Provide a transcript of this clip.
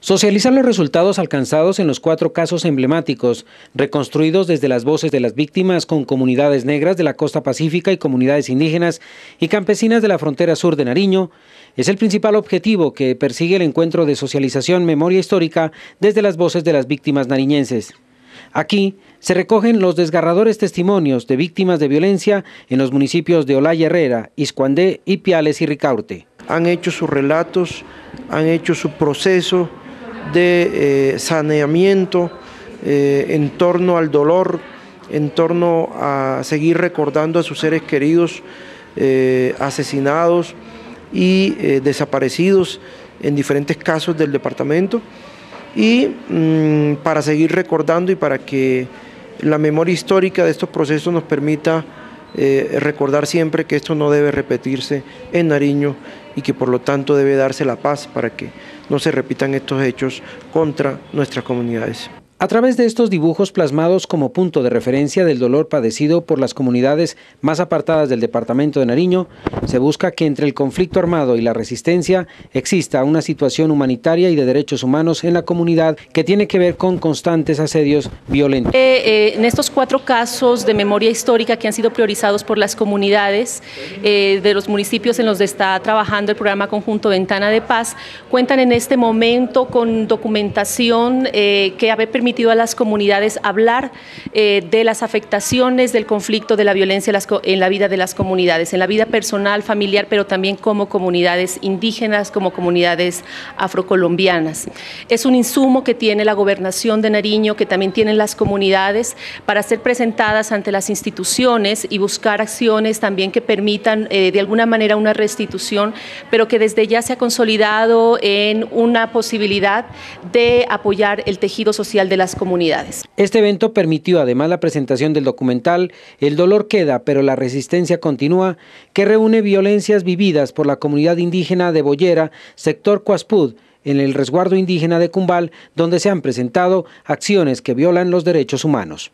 Socializan los resultados alcanzados en los cuatro casos emblemáticos, reconstruidos desde las voces de las víctimas con comunidades negras de la costa pacífica y comunidades indígenas y campesinas de la frontera sur de Nariño, es el principal objetivo que persigue el encuentro de socialización memoria histórica desde las voces de las víctimas nariñenses. Aquí se recogen los desgarradores testimonios de víctimas de violencia en los municipios de Olaya Herrera, Iscuandé, Ipiales y Ricaurte. Han hecho sus relatos, han hecho su proceso, de eh, saneamiento eh, en torno al dolor, en torno a seguir recordando a sus seres queridos eh, asesinados y desaparecidos en diferentes casos del departamento. Y mm, para seguir recordando y para que la memoria histórica de estos procesos nos permita recordar siempre que esto no debe repetirse en Nariño y que por lo tanto debe darse la paz para que no se repitan estos hechos contra nuestras comunidades. A través de estos dibujos plasmados como punto de referencia del dolor padecido por las comunidades más apartadas del departamento de Nariño, se busca que entre el conflicto armado y la resistencia exista una situación humanitaria y de derechos humanos en la comunidad que tiene que ver con constantes asedios violentos. Eh, eh, en estos cuatro casos de memoria histórica que han sido priorizados por las comunidades eh, de los municipios en los que está trabajando el programa conjunto Ventana de Paz, cuentan en este momento con documentación que ha permitido permitido a las comunidades hablar eh, de las afectaciones del conflicto, de la violencia en la vida de las comunidades, en la vida personal, familiar, pero también como comunidades indígenas, como comunidades afrocolombianas. Es un insumo que tiene la gobernación de Nariño, que también tienen las comunidades, para ser presentadas ante las instituciones y buscar acciones también que permitan eh, de alguna manera una restitución, pero que desde ya se ha consolidado en una posibilidad de apoyar el tejido social de las comunidades. Este evento permitió además la presentación del documental El dolor queda, pero la resistencia continúa, que reúne violencias vividas por la comunidad indígena de Boyera, sector Cuaspud, en el resguardo indígena de Cumbal, donde se han presentado acciones que violan los derechos humanos.